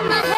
I'm a heavyweight.